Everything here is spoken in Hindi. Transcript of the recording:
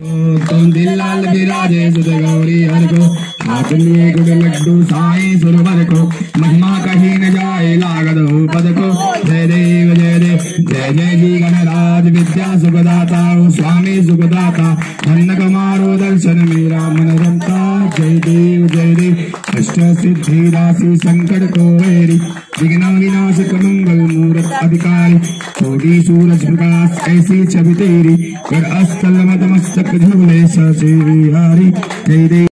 लाल विराजे गौरी लड्डू साई सुरवर को महिमा कहीं न जाए लागत हो पद को जय देव जय देव जय जय जी गणराज विद्या सुखदाता ओ स्वामी सुखदाता धन कमारो दर्शन मेरा मन रमता जय देव जय देव अष्ट सिद्धि राशि संकट को वेरी विघ्न विनाशक मंगल मूरत अधिकारी कोटि सूरज प्रकाश ऐसी छवि तेरी कर अस्थल मत मस्तक झूले